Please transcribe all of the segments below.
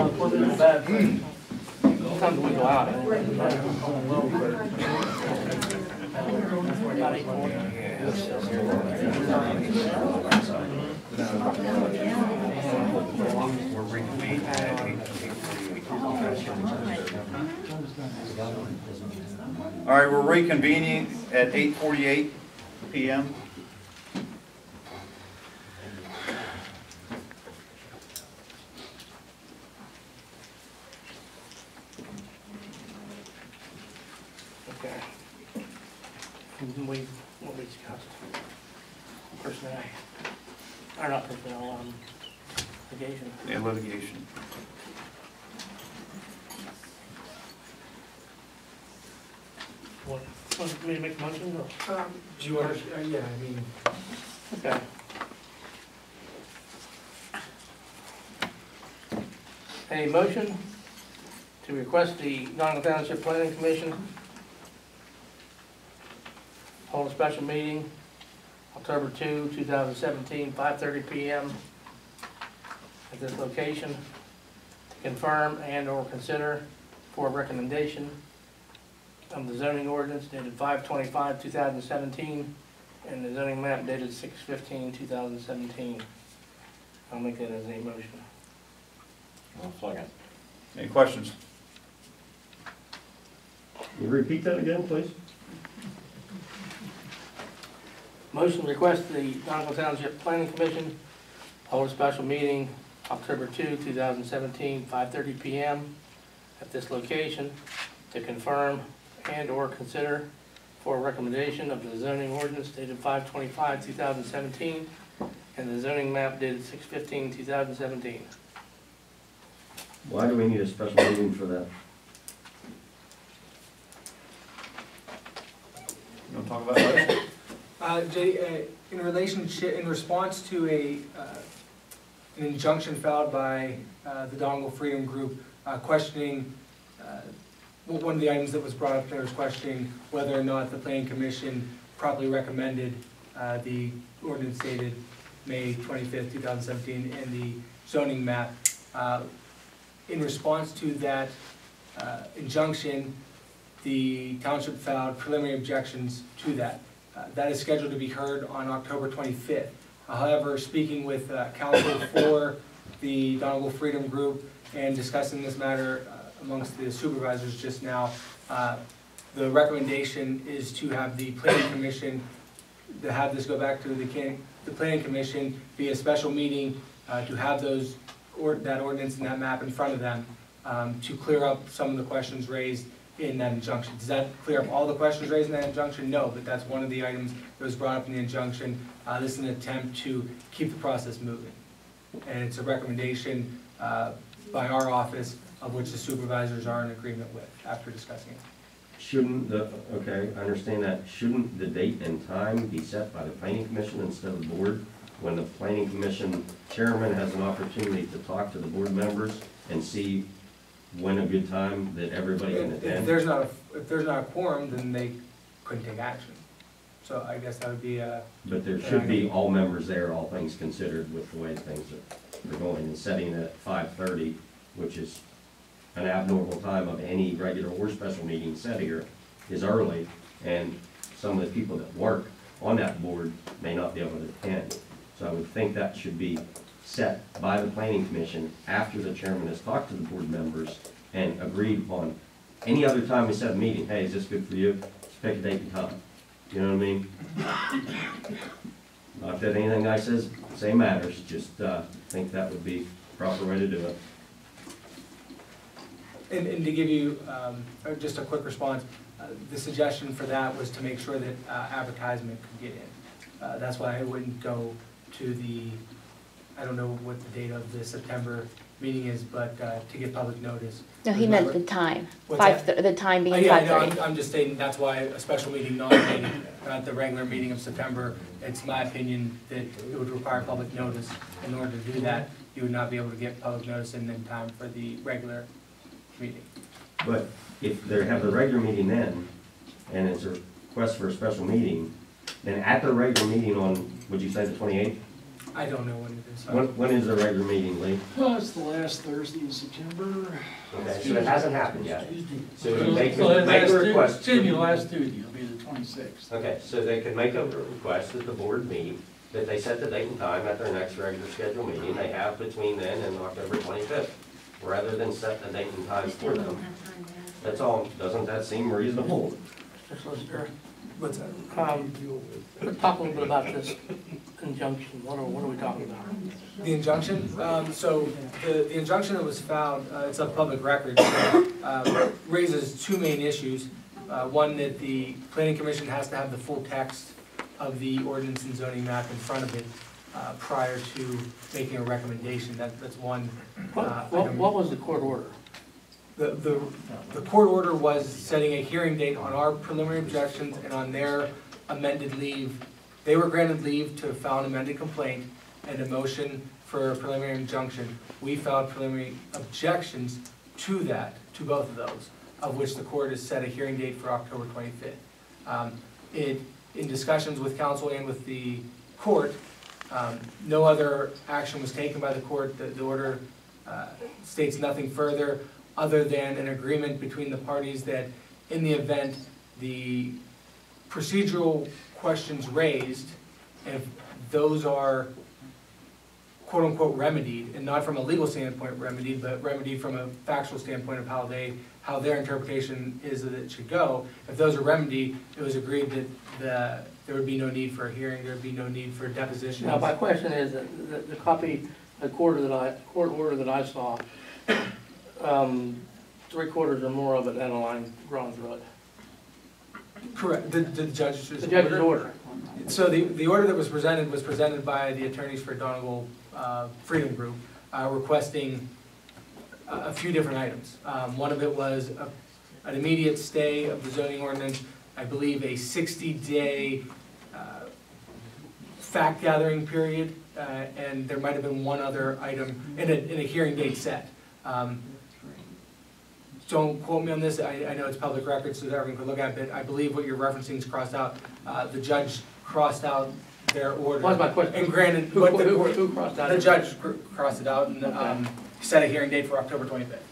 All right, we're reconvening at eight forty-eight PM. Okay. And We, what we discussed. Personnel. Or not personnel, um, litigation. Yeah, litigation. What, want me to make a motion or? Um, Do you want to, yeah, I mean, Okay. A motion to request the Nottingham Township Planning Commission hold a special meeting October 2, 2017, 5:30 PM at this location to confirm and/or consider for recommendation of the zoning ordinance dated 5/25/2017 and the zoning map dated 6/15/2017. I'll make that as a motion. Second. Any questions? Can you repeat that again, please? Motion to request the Donegal Township Planning Commission hold a special meeting October 2, 2017, 5:30 PM at this location to confirm and/or consider for recommendation of the zoning ordinance dated 5/25/2017 and the zoning map dated 6/15/2017. Why do we need a special meeting for that? You want to talk about that? Uh, Jay, uh, in relationship, in response to a, uh, an injunction filed by uh, the Donegal Freedom Group uh, questioning, one of the items that was brought up there was questioning whether or not the planning commission properly recommended the ordinance dated May twenty-fifth, two thousand seventeen, and the zoning map. In response to that injunction, the township filed preliminary objections to that. Uh, That is scheduled to be heard on October 25th. However, speaking with uh, counsel for the Donegal Freedom Group and discussing this matter uh, amongst the supervisors just now, uh, the recommendation is to have the planning commission, to have this go back to the can, the planning commission via special meeting uh, to have those, or that ordinance and that map in front of them um, to clear up some of the questions raised in that injunction. Does that clear up all the questions raised in that injunction? No, but that's one of the items that was brought up in the injunction. Uh, This is an attempt to keep the process moving. And it's a recommendation uh, by our office, of which the supervisors are in agreement with after discussing it. Shouldn't the, okay, I understand that, shouldn't the date and time be set by the planning commission instead of the board? When the planning commission chairman has an opportunity to talk to the board members and see when a good time that everybody can If if attend? there's not, a if there's not a quorum, then they couldn't take action. So I guess that would be a, But there should be all members there, all things considered with the way things are going. And setting it at five thirty, which is an abnormal time of any regular or special meeting set here, is early. And some of the people that work on that board may not be able to attend. So I would think that should be set by the planning commission after the chairman has talked to the board members and agreed upon. Any other time we set a meeting, hey, is this good for you? Just pick a date and time. You know what I mean? Not that anything I says, say matters, just, uh, think that would be proper way to do it. and, and to give you, um, uh, just a quick response, uh, the suggestion for that was to make sure that uh, advertisement could get in. Uh, that's why I wouldn't go to the, I don't know what the date of the September meeting is, but, uh, to give public notice. No, he meant the time, What's five, that? thir- the time being Yeah, five no, I'm, thirty. I'm just stating, that's why a special meeting, not a meeting, not the regular meeting of September. It's my opinion that it would require public notice. In order to do that, you would not be able to get public notice in in time for the regular meeting. But if they have the regular meeting then, and it's a request for a special meeting, then at the regular meeting on, would you say the twenty-eighth? I don't know when it is. When, when is the regular meeting, Lee? Well, it's the last Thursday in September. Okay, so it hasn't happened yet. So So they the can make last a Tu- request. Excuse me, last Tuesday, it'll be the twenty-sixth. Okay, so they can make a request that the board meet, that they set the date and time at their next regular scheduled meeting they have between then and October twenty-fifth, rather than set the date and time for them. That's all, doesn't that seem reasonable? Mr. Solicitor, What's that? um, talk a little bit about this injunction. What are, what are we talking about? The injunction, um, so the, the injunction that was filed, uh, it's a public record, uh, raises two main issues. Uh, one, that the planning commission has to have the full text of the ordinance and zoning map in front of it, uh, prior to making a recommendation, that, that's one. What, uh, what, item. what was the court order? The, the, the court order was setting a hearing date on our preliminary objections and on their amended leave. They were granted leave to file an amended complaint and a motion for a preliminary injunction. We filed preliminary objections to that, to both of those, of which the court has set a hearing date for October twenty-fifth. Um, it, in discussions with council and with the court, um, no other action was taken by the court. The, the order, uh, states nothing further other than an agreement between the parties that in the event the procedural questions raised, if those are quote-unquote remedied, and not from a legal standpoint remedied, but remedied from a factual standpoint of how they, how their interpretation is that it should go, if those are remedied, it was agreed that the, there would be no need for a hearing, there would be no need for depositions. Now, my question is, the, the copy, the court that I, court order that I saw, um, three quarters or more of it had a line drawn through it. Correct, the, the judge's The judge's order. So the, the order that was presented was presented by the attorneys for Donegal uh, Freedom Group, uh, requesting a, a few different items. Um, One of it was a- an immediate stay of the zoning ordinance, I believe a sixty-day fact-gathering period, uh, and there might have been one other item in a, in a hearing date set. Um, Don't quote me on this, I, I know it's public record, so that everyone can look at it, but I believe what you're referencing is crossed out. Uh, the judge crossed out their order. What's my question? And granted, Who, what the, who, who crossed out? the judge cr- crossed it out and, um, set a hearing date for October twenty-fifth,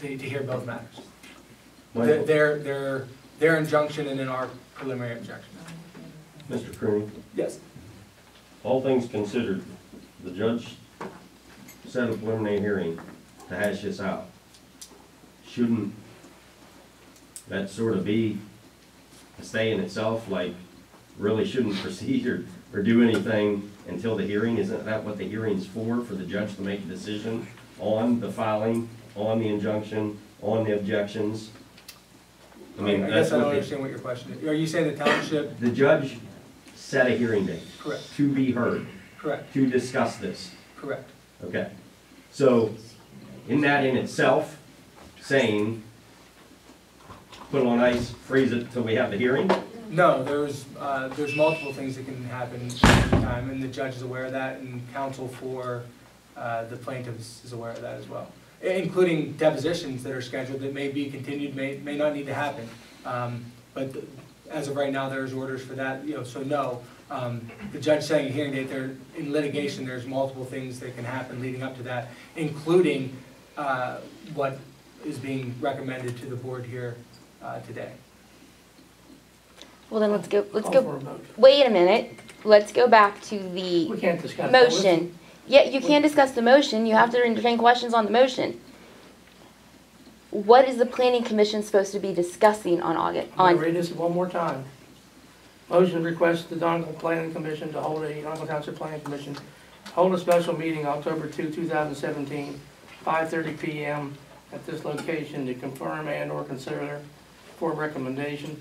to, to hear both matters. Their, When- their, their, their injunction and then our preliminary objection. Mr. Crooney, Yes. all things considered, the judge set a preliminary hearing to hash this out. Shouldn't that sort of be a stay in itself, like, really shouldn't proceed or, or do anything until the hearing? Isn't that what the hearing's for, for the judge to make a decision on the filing, on the injunction, on the objections? I mean, I mean, guess I don't what the, understand what your question is. Are you saying the township? the judge set a hearing date Correct, to be heard, correct, to discuss this. correct. Okay, so in that in itself, saying, put it on ice, freeze it till we have the hearing? No, there's, uh, there's multiple things that can happen at the time, and the judge is aware of that, and counsel for, uh, the plaintiffs is aware of that as well. Including depositions that are scheduled that may be continued, may, may not need to happen. Um, but as of right now, there's orders for that, you know, so no. Um, the judge saying a hearing date, there, in litigation, there's multiple things that can happen leading up to that, including, uh, what is being recommended to the board here, uh, today. Well, then let's go, let's Call go, for a vote. wait a minute, let's go back to We the can't discuss. that. motion. Yeah, you can discuss the motion, you have to entertain questions on the motion. What is the planning commission supposed to be discussing on August, I'm gonna on, read this one more time. Motion requests the Donegal Planning Commission to hold a, Donegal Township Planning Commission, hold a special meeting October two, two thousand seventeen, five thirty P M at this location to confirm and or consider for recommendation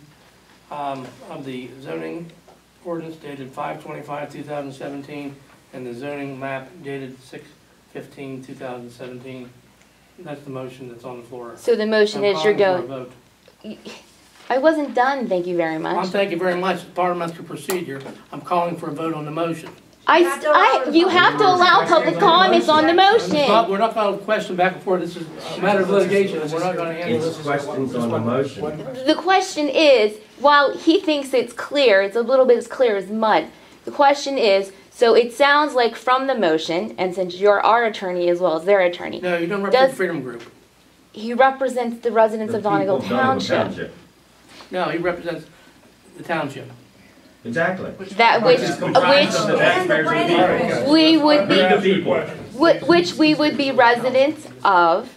um, of the zoning ordinance dated five twenty-five, two thousand seventeen, and the zoning map dated 615-2017. That's the motion that's on the floor. so the motion I'm is you're calling for a going, vote. I wasn't done, thank you very I'm much. thank you very much, parliamentary procedure. I'm calling for a vote on the motion. I, I, you have to allow public comments on the It's not- motion. We're not going to question back and forth, this is a matter of litigation, and we're not going to handle It's this. questions on the motion. The question is, while he thinks it's clear, it's a little bit as clear as mud. The question is, So it sounds like from the motion, and since you're our attorney as well as their attorney, No, you don't represent Does- Freedom Group. he represents the residents The of Donegal people of Donegal Township. No, he represents the township. Exactly. That which, Which is comprised of the which taxpayers of the people. we would be, the people. whi- which we would be residents of.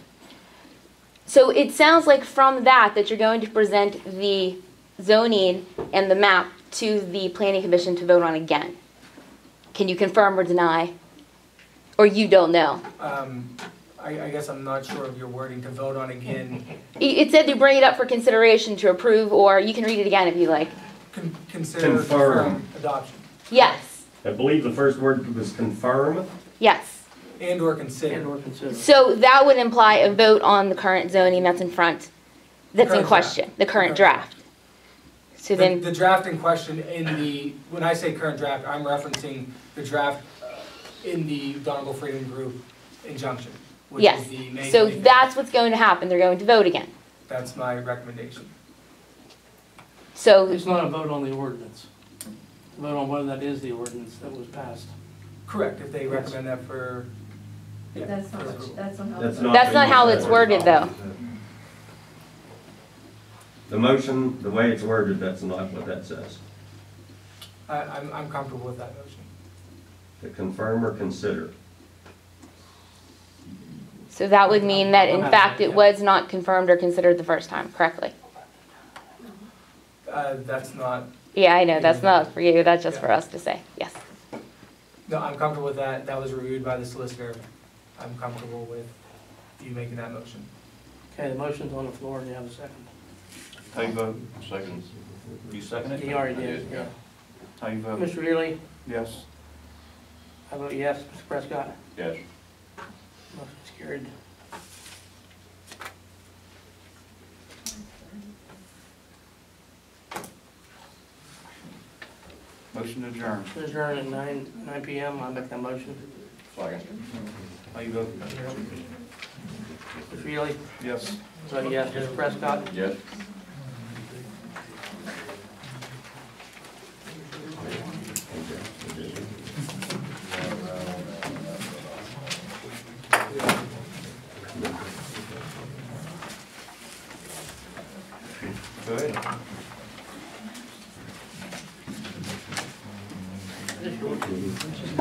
So it sounds like from that, that you're going to present the zoning and the map to the planning commission to vote on again. Can you confirm or deny? Or you don't know? Um, I, I guess I'm not sure of your wording to vote on again. It it said to bring it up for consideration to approve, or you can read it again if you like. Con- Consider Confirm. confirm adoption Yes, I believe the first word was confirm. yes. and/or And consider. or consider. So that would imply a vote on the current zoning that's in front, that's in Current question, the current Current draft. So The then, the draft in question in the, when I say current draft, I'm referencing the draft uh, in the Donegal Freedom Group injunction, which yes. is the May So 25th. that's what's going to happen, they're going to vote again. That's my recommendation. So, It's not a vote on the ordinance. Vote on whether that is the ordinance that was passed. Correct, if they recommend that for. yeah, that's not, for- that's not how. That's it's not- that's not how it's worded though. The motion, the way it's worded, that's not what that says. I, I'm, I'm comfortable with that motion. To confirm or consider. So that would mean that in fact it was not confirmed or considered the first time correctly. Uh, that's not, Yeah, I know, that's not for you, that's just for us to say, yes. no, I'm comfortable with that. That was reviewed by the solicitor. I'm comfortable with you making that motion. Okay, the motion's on the floor, and you have a second. How you vote? Second. You second it? He already did, yeah. How you vote? Mr. Ely, Yes. I vote yes. Mr. Prescott? Yes. Motion's carried. Motion to adjourn. Adjourn at nine, nine PM, I make that motion. Second. How you vote? Mr. Ely, Yes. so yes. Mr. Prescott? Yes. Okay.